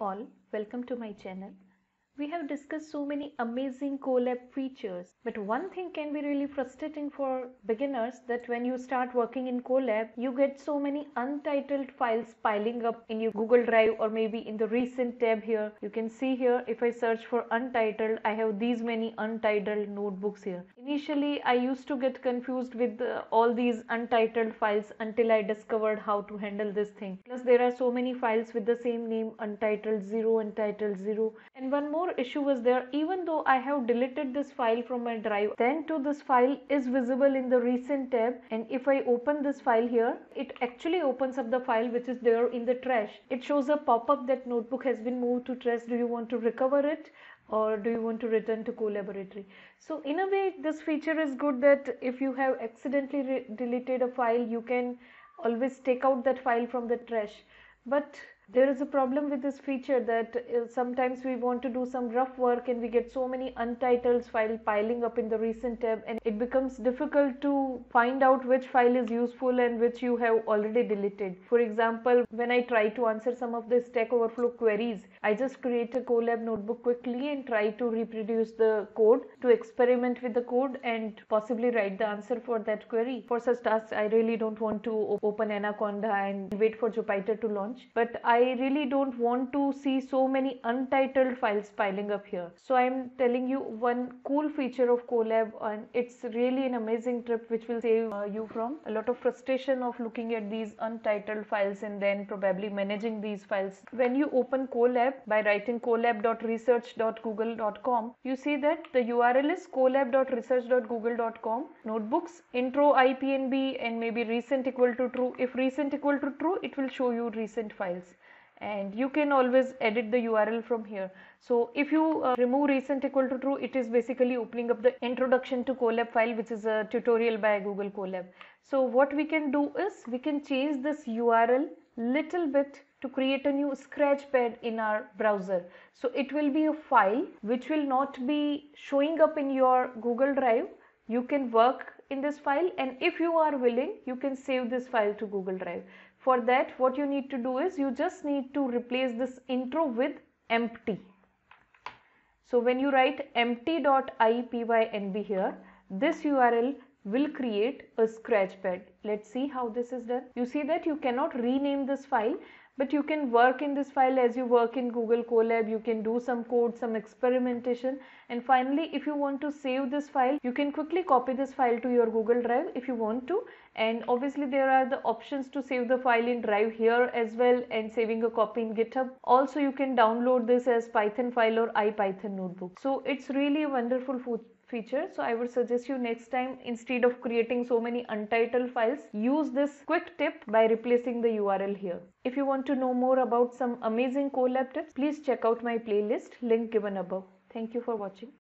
all, welcome to my channel. We have discussed so many amazing Colab features, but one thing can be really frustrating for beginners that when you start working in Colab, you get so many untitled files piling up in your Google Drive or maybe in the recent tab here. You can see here if I search for untitled, I have these many untitled notebooks here. Initially, I used to get confused with uh, all these untitled files until I discovered how to handle this thing. Plus, there are so many files with the same name untitled 0, untitled 0, and one more issue was there even though I have deleted this file from my drive then to this file is visible in the recent tab. And if I open this file here it actually opens up the file which is there in the trash. It shows a pop-up that notebook has been moved to trash. Do you want to recover it? Or do you want to return to Colaboratory so in a way this feature is good that if you have accidentally deleted a file you can always take out that file from the trash. But there is a problem with this feature that uh, sometimes we want to do some rough work and we get so many untitled files piling up in the recent tab and it becomes difficult to find out which file is useful and which you have already deleted. For example, when I try to answer some of the Stack Overflow queries, I just create a Colab notebook quickly and try to reproduce the code to experiment with the code and possibly write the answer for that query. For such tasks, I really don't want to open Anaconda and wait for Jupyter to launch, but I I really don't want to see so many untitled files piling up here. So I'm telling you one cool feature of Colab and it's really an amazing trip which will save uh, you from a lot of frustration of looking at these untitled files and then probably managing these files. When you open Colab by writing colab.research.google.com, you see that the URL is colab.research.google.com, notebooks, intro IPNB and maybe recent equal to true. If recent equal to true, it will show you recent files and you can always edit the URL from here. So if you uh, remove recent equal to true, it is basically opening up the introduction to Colab file, which is a tutorial by Google Colab. So what we can do is we can change this URL little bit to create a new scratchpad in our browser. So it will be a file which will not be showing up in your Google Drive. You can work in this file and if you are willing, you can save this file to Google Drive. For that what you need to do is you just need to replace this intro with empty. So when you write empty.ipynb here, this URL will create a scratchpad. Let's see how this is done. You see that you cannot rename this file but you can work in this file as you work in Google Colab. You can do some code, some experimentation and finally if you want to save this file, you can quickly copy this file to your Google Drive if you want to and obviously there are the options to save the file in Drive here as well and saving a copy in GitHub. Also you can download this as Python file or IPython notebook. So it's really a wonderful feature. So i would suggest you next time instead of creating so many untitled files use this quick tip by replacing the url here. If you want to know more about some amazing colab tips please check out my playlist link given above. Thank you for watching